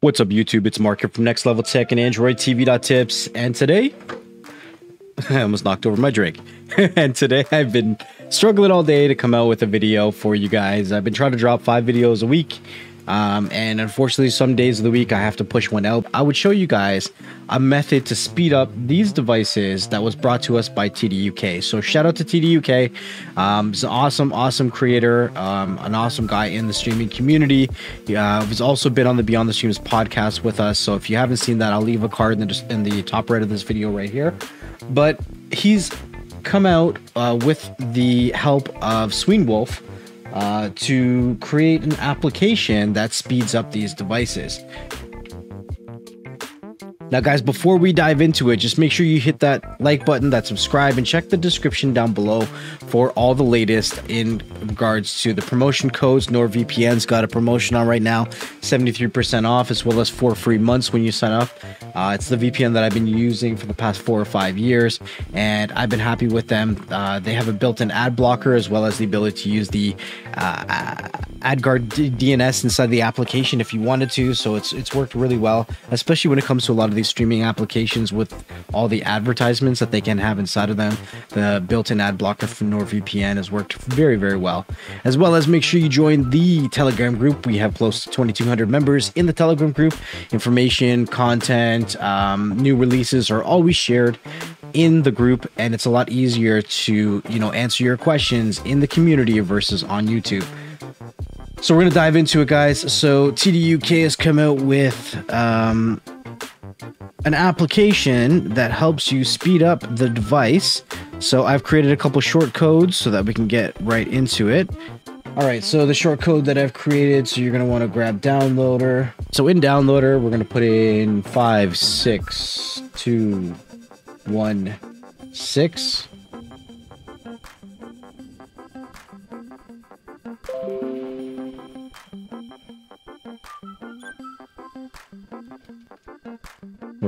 What's up, YouTube? It's Mark here from Next Level Tech and Android TV.tips. And today, I almost knocked over my drink. and today, I've been struggling all day to come out with a video for you guys. I've been trying to drop five videos a week. Um, and unfortunately, some days of the week I have to push one out. I would show you guys a method to speed up these devices that was brought to us by TDUK. So shout out to TDUK. Um, he's an awesome, awesome creator, um, an awesome guy in the streaming community. Uh, he's also been on the Beyond the Streams podcast with us. So if you haven't seen that, I'll leave a card in the, in the top right of this video right here. But he's come out uh, with the help of Sweenwolf uh, to create an application that speeds up these devices. Now, guys, before we dive into it, just make sure you hit that like button, that subscribe, and check the description down below for all the latest in regards to the promotion codes. NordVPN's got a promotion on right now 73% off, as well as four free months when you sign up. Uh, it's the VPN that I've been using for the past four or five years, and I've been happy with them. Uh, they have a built in ad blocker as well as the ability to use the uh, AdGuard DNS inside the application if you wanted to. So it's, it's worked really well, especially when it comes to a lot of these streaming applications with all the advertisements that they can have inside of them. The built-in ad blocker from NordVPN has worked very, very well. As well as make sure you join the Telegram group. We have close to 2,200 members in the Telegram group. Information, content, um, new releases are always shared in the group and it's a lot easier to you know answer your questions in the community versus on youtube so we're gonna dive into it guys so tduk has come out with um, an application that helps you speed up the device. So I've created a couple short codes so that we can get right into it. All right, so the short code that I've created, so you're gonna wanna grab downloader. So in downloader, we're gonna put in five, six, two, one, six.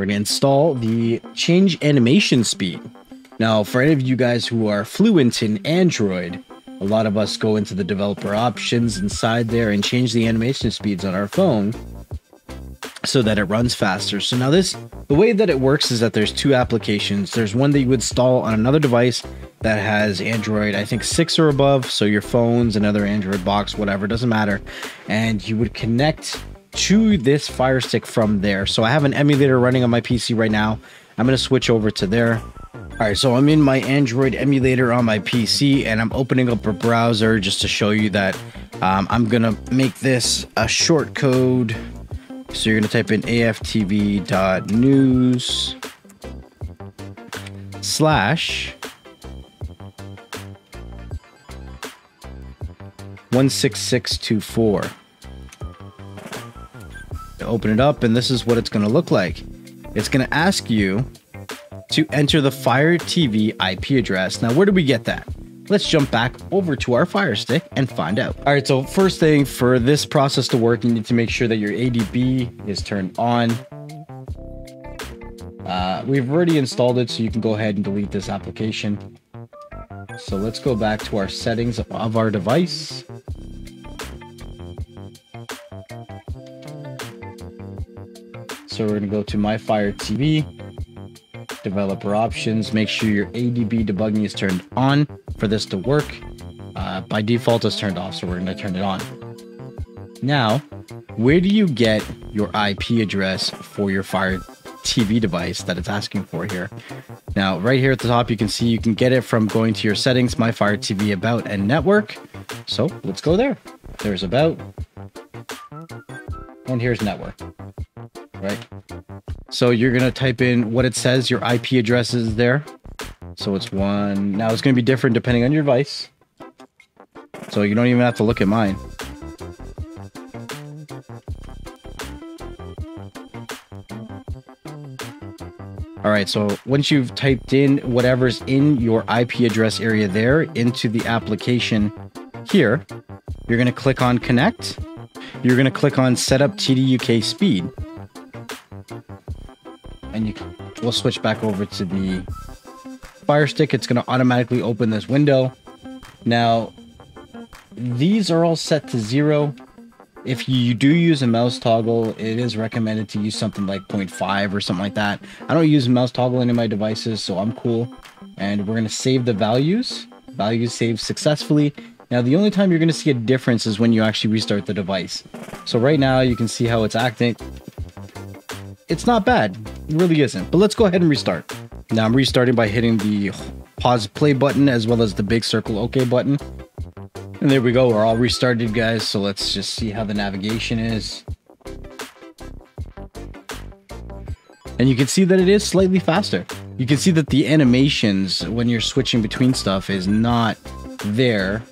We're going to install the change animation speed. Now, for any of you guys who are fluent in Android, a lot of us go into the developer options inside there and change the animation speeds on our phone so that it runs faster. So now this, the way that it works is that there's two applications. There's one that you install on another device that has Android, I think six or above. So your phones, another Android box, whatever, doesn't matter. And you would connect to this Fire Stick from there. So I have an emulator running on my PC right now. I'm going to switch over to there. All right, so I'm in my Android emulator on my PC and I'm opening up a browser just to show you that um, I'm going to make this a short code. So you're going to type in aftv.news slash 16624 open it up and this is what it's going to look like. It's going to ask you to enter the Fire TV IP address. Now, where do we get that? Let's jump back over to our Fire Stick and find out. All right, so first thing for this process to work, you need to make sure that your ADB is turned on. Uh, we've already installed it, so you can go ahead and delete this application. So let's go back to our settings of our device. So we're going to go to My Fire TV, developer options. Make sure your ADB debugging is turned on for this to work. Uh, by default, it's turned off, so we're going to turn it on. Now, where do you get your IP address for your Fire TV device that it's asking for here? Now, right here at the top, you can see you can get it from going to your settings, My Fire TV About and Network. So let's go there. There's About, and here's Network right? So you're going to type in what it says, your IP address is there. So it's one. Now it's going to be different depending on your device. So you don't even have to look at mine. All right, so once you've typed in whatever's in your IP address area there into the application here, you're going to click on connect. You're going to click on setup TDUK speed and you we'll switch back over to the fire stick it's going to automatically open this window now these are all set to zero if you do use a mouse toggle, it is recommended to use something like 0.5 or something like that. I don't use mouse toggle in my devices, so I'm cool. And we're going to save the values. Values saved successfully. Now, the only time you're going to see a difference is when you actually restart the device. So right now, you can see how it's acting. It's not bad. It really isn't. But let's go ahead and restart. Now I'm restarting by hitting the pause play button as well as the big circle OK button. And there we go, we're all restarted guys, so let's just see how the navigation is. And you can see that it is slightly faster. You can see that the animations when you're switching between stuff is not there.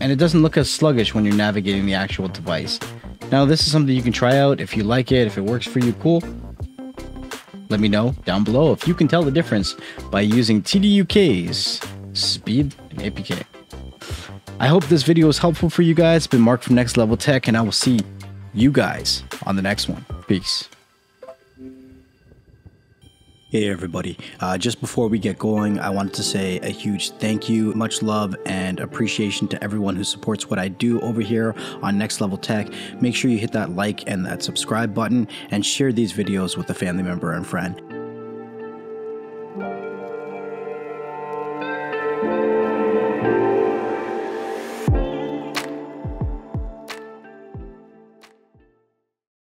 And it doesn't look as sluggish when you're navigating the actual device. Now this is something you can try out if you like it, if it works for you, cool. Let me know down below if you can tell the difference by using TDUK's speed and APK. I hope this video was helpful for you guys. It's been Mark from Next Level Tech, and I will see you guys on the next one. Peace. Hey everybody, uh, just before we get going, I wanted to say a huge thank you, much love, and appreciation to everyone who supports what I do over here on Next Level Tech. Make sure you hit that like and that subscribe button and share these videos with a family member and friend.